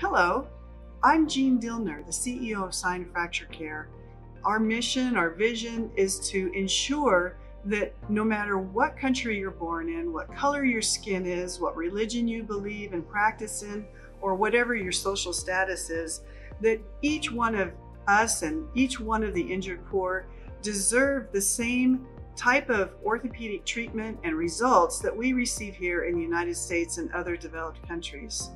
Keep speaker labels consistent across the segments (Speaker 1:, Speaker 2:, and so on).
Speaker 1: Hello, I'm Jeanne Dillner, the CEO of Sign Fracture Care. Our mission, our vision is to ensure that no matter what country you're born in, what color your skin is, what religion you believe and practice in, or whatever your social status is, that each one of us and each one of the injured poor deserve the same type of orthopedic treatment and results that we receive here in the United States and other developed countries.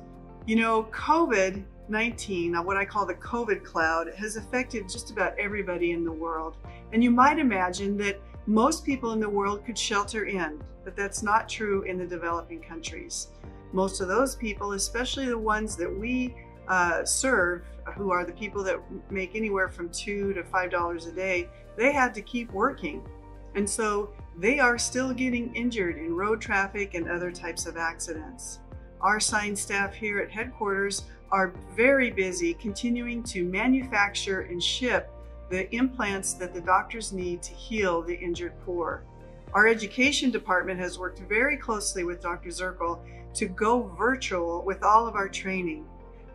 Speaker 1: You know, COVID 19, what I call the COVID cloud, has affected just about everybody in the world. And you might imagine that most people in the world could shelter in, but that's not true in the developing countries. Most of those people, especially the ones that we uh, serve, who are the people that make anywhere from two to five dollars a day, they had to keep working. And so they are still getting injured in road traffic and other types of accidents. Our sign staff here at headquarters are very busy continuing to manufacture and ship the implants that the doctors need to heal the injured poor. Our education department has worked very closely with Dr. Zirkle to go virtual with all of our training.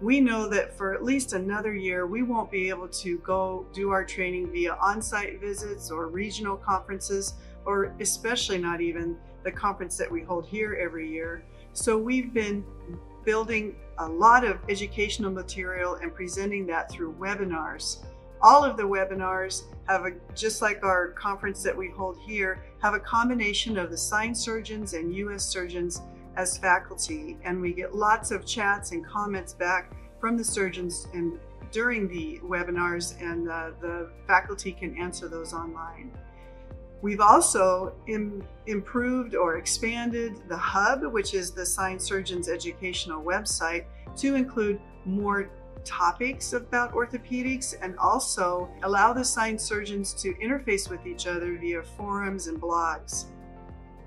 Speaker 1: We know that for at least another year, we won't be able to go do our training via on-site visits or regional conferences, or especially not even the conference that we hold here every year. So we've been building a lot of educational material and presenting that through webinars. All of the webinars have a, just like our conference that we hold here, have a combination of the sign surgeons and US surgeons as faculty. And we get lots of chats and comments back from the surgeons and during the webinars and uh, the faculty can answer those online. We've also Im improved or expanded the hub, which is the Sign Surgeons educational website, to include more topics about orthopedics and also allow the sign surgeons to interface with each other via forums and blogs.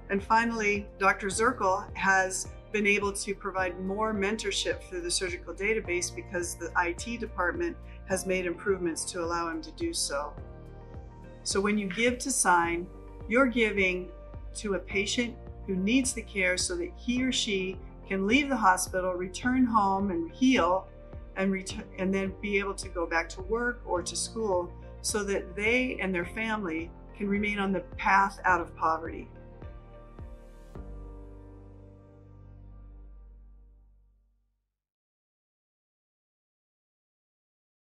Speaker 1: And finally, Dr. Zirkle has been able to provide more mentorship through the surgical database because the IT department has made improvements to allow him to do so. So when you give to sign, you're giving to a patient who needs the care so that he or she can leave the hospital, return home and heal and, return, and then be able to go back to work or to school so that they and their family can remain on the path out of poverty.